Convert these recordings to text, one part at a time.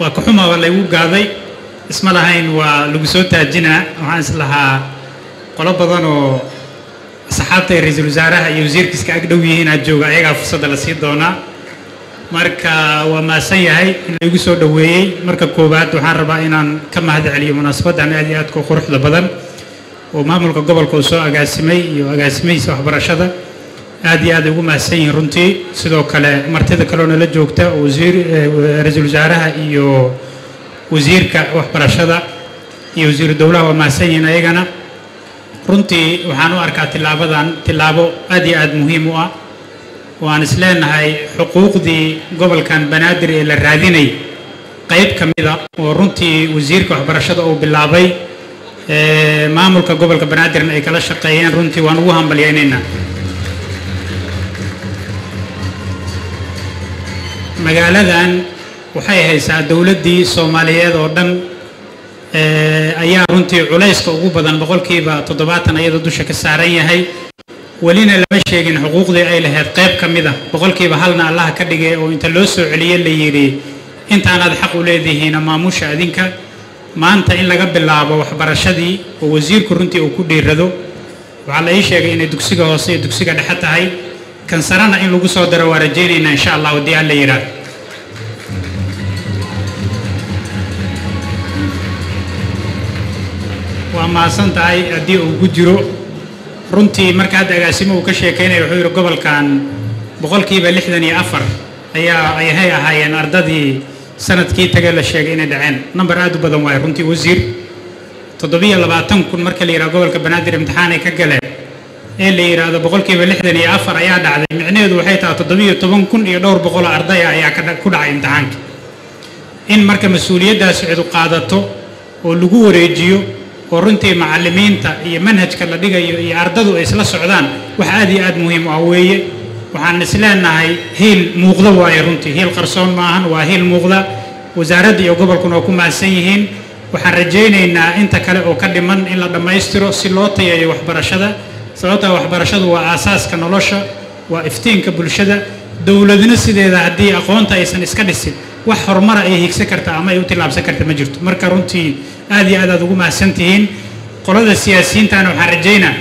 waa ka xuma laygu gaaday. Isma lahayn waa lagu soo taajinaa waxaan is lahaa qolo badan oo saxaabta ee ra'iisul wasaaraha iyo wasiirkiiska ag dhow yihiin aad jooga ayagaa fursadda la sii doonaa. Marka waa mahadsan yahay in laygu soo dhoweeyey. Marka koowaad waxaan rabaa inaan ka mahad celiyo munaasabaddan aad iyo aadka quruxda badan oo maamulka gobolka uu soo agaasimay iyo agaasimaysa waxbarashada aad iyo aad ugu mahadsan yihiin. Runtii sidoo kale martida kaloo nala joogta wasiir ra'iisul wasaaraha iyo wasiirka waxbarashada iyo wasiiru dowlaha waa mahadsan yihiin ayagana. Runtii waxaan u arkaa tilaabadan tilaabo aad iyo aad muhiim u ah. Waan is leenahay xuquuqdii gobolkan banaadir ee la raadinay qayb ka mida oo runtii wasiirka waxbarashada uu bilaabay maamulka gobolka banaadirna ay kala shaqeeyeen. Runtii waan ugu hambalyaynaynaa magaaladan waxay haysaa dowladdii soomaaliyeed oo dhan ayaa runtii culayska ugu badan boqolkiiba toddobaatan ayadoo dusha ka saaran yahay. Welina lama sheegin xuquuqdii ay lahayd qayb ka mid a boqolkiiba halna allaha ka dhigay oo inta loo soo celiye la yidhi intaanaad xaq u leedihiina maamusha adinka maanta in laga bilaabo waxbarashadii oo wasiirku runtii uu ku dhiirado waxaa la ii sheegay inay dugsiga hoose iyo dugsiga dhexe tahay kan sarena in lagu soo daro waa rajaynaynaa insha allah haddii alla yidhaahdo waa mahadsan tahay haddii uu ku jiro. Runtii marka hadda agaasimo uu ka sheekaynaya wuxuu yidhi gobolkan boqolkiiba lixdan iyo afar ayaa ayahay ahaayeen ardadii sannadkii tage la sheegay inay dhaceen. Namber aad u badan waaye runtii wasiir. Toddobiyo labaatan kun marka la yidhaha gobolka banaadir imtixaanay ka galeen ee la yidhaahdo boqolkiiba lixdan iyo afar ayaa dhacday. Micnaheedu waxay tahay toddobiyo toban kun iyo dhowr boqoloo ardaya ayaa ku dhacay imtixaanka. In marka mas'uuliyaddaasi cidu qaadato oo lagu wareejiyo oo runtii macallimiinta iyo manhajka la dhigayo iyo ardadu ay isla socdaan wax aad iyo aad muhiim ah weeye. Waxaan is leenahay hiil muuqda waaye runtii. Hiil qarsoon maahan waa hiil muuqda. Wasaaradda iyo gobolkuna ku mahadsan yihiin. Waxaan rajaynaynaa inta kale oo ka dhiman in la dhammaystiro si loo tayeeyo waxbarashada sababtaa waxbarashadu waa aasaaska nolosha waa iftiinka bulshada. Dowladna sideeda haddii aqoonta aysan iska dhisin wax horumara ay higsan karta ama ay u tillaabsan karta ma jirto. Marka runtii aad iyo aad aad ugu mahadsan tihiin qolada siyaasiyiintana waxaan rajaynaa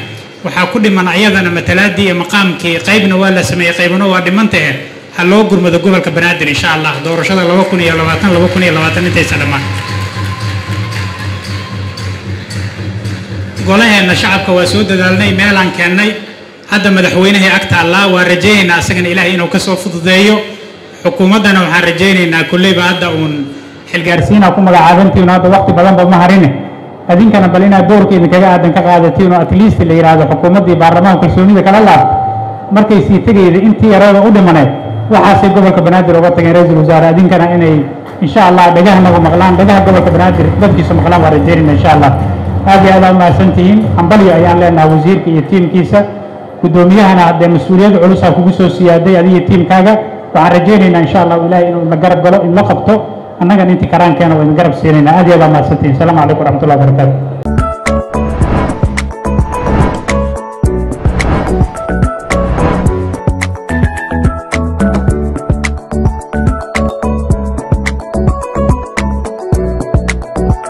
waxaa ku dhiman ayadana matalaadii iyo maqaamkii. Qaybna waa la sameeyey qaybna waa dhiman tahe ha loo gurmado gobolka banaadir insha allah. Doorashada laba kun golaheenna shacabka waa soo dadaalnay meelaan keennay hadda madaxweynahii ag taallaa waa rajaynaynaa asagana ilaahay inuu ka soo fududeeyo. Xukuumaddana waxaan rajaynaynaa kulleyba hadda uun xilgaarsiinaa ku magacaabantiino hadda waqti badanba ma harine. Adinkana bal inaad doorka idinkaga aadan ka qaadatiin oo at least la yidhaahdo xukuumaddii baarlamaanka kalsoonida kala laabto markay sii tegayda intii yareeda u dhimaneed waxaasay gobolka banaadir uga tageen ra'iisul wasaare. Adinkana inay insha allah dhagahanagu maqlaan dhagaha gobolka banaadir dadkiisa maqlaan waa rajaynayna insha allah aad iyo aad aa umahadsan tihiin hambalyo ayaan leenaha wasiirka iyo tiimkiisa. Guddoomiyahana haddee mas'uuliyad culusaa kugu soo siyaaday adiga tiimkaaga. Waxaan rajaynaynaa insha allahu ilaahay inuu ina garab galo in la qabto. Annagana intii karaankeena idin garab siinaynaa. Aad iyo aad aa umahadsan tihiin asalaamu calaykum waraxmatullahi wabarakaatu